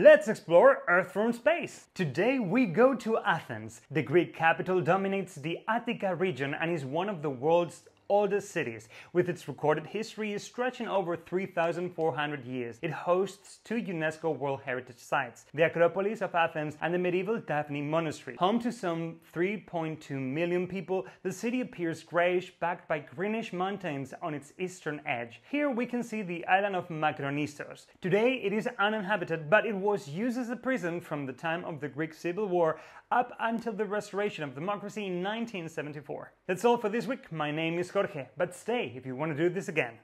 Let's explore Earth from space! Today we go to Athens. The Greek capital dominates the Attica region and is one of the world's oldest cities, with its recorded history stretching over 3,400 years. It hosts two UNESCO World Heritage Sites, the Acropolis of Athens and the medieval Daphni Monastery. Home to some 3.2 million people, the city appears grayish, backed by greenish mountains on its eastern edge. Here we can see the island of Makronisos. Today it is uninhabited, but it was used as a prison from the time of the Greek Civil War up until the restoration of democracy in 1974. That's all for this week. My name is Jorge, but stay if you want to do this again.